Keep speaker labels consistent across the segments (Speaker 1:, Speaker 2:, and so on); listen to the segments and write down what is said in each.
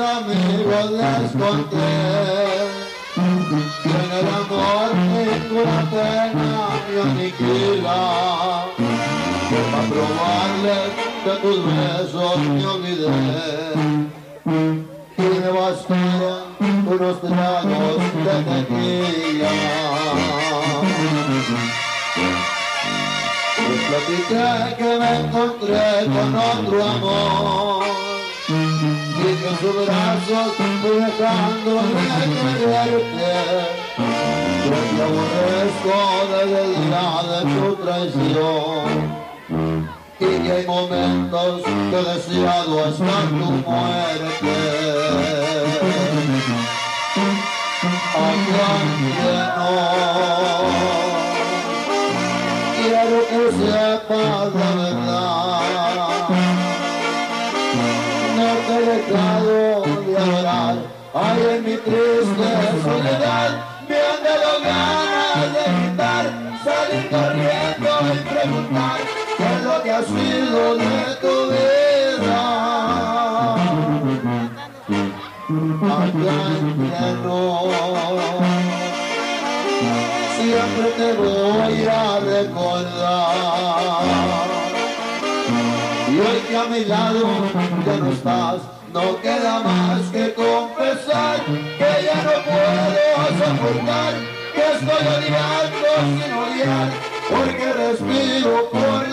Speaker 1: les conté que en el amor ninguna pena me aniquila que para probarles de tus besos me olvidé y me bastaron unos tragos de tequila les platiqué que me encontré con otro amor y que en sus brazos fui dejando de quererte. Yo te aborrezco desde el día de tu traición y que hay momentos que he deseado hasta tu muerte. Aquí he dejado de adorar, ay en mi triste soledad me han dado ganas de gritar, salir corriendo y preguntar qué es lo que ha sido de tu vida. Siempre te voy a recordar. A mi lado ya no estás, no queda más que confesar que ya no puedo soportar, que estoy odiando sin odiar, porque respiro por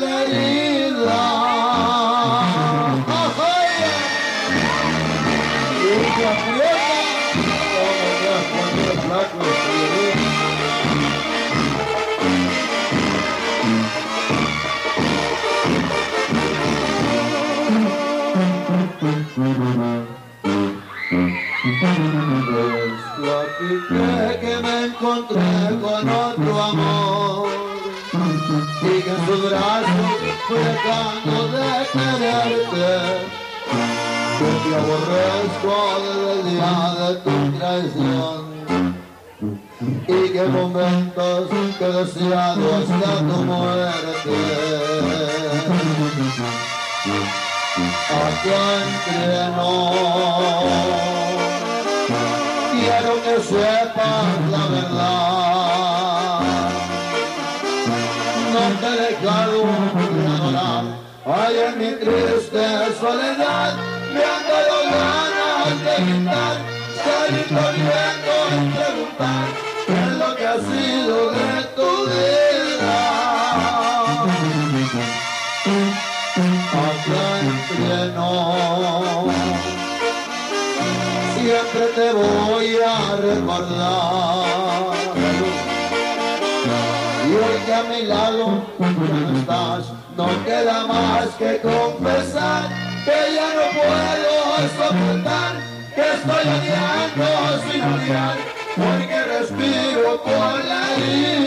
Speaker 1: Platiqué que me encontré con otro amor y que en sus brazos fui dejando de quererte. Que te aborrezco desde el día de tu traición y que momentos que deseado hasta tu muerte acá entre nos. No te he dejado de adorar. Ay, en mi triste soledad me han dado ganas de gritar, salir corriendo y preguntar qué es lo que ha sido de tu vida. Acá entre nos siempre te voy a recordar. A mi lado ya no estás, no queda más que confesar que ya no puedo soportar, que estoy odiando sin odiar, porque respiro por la herida.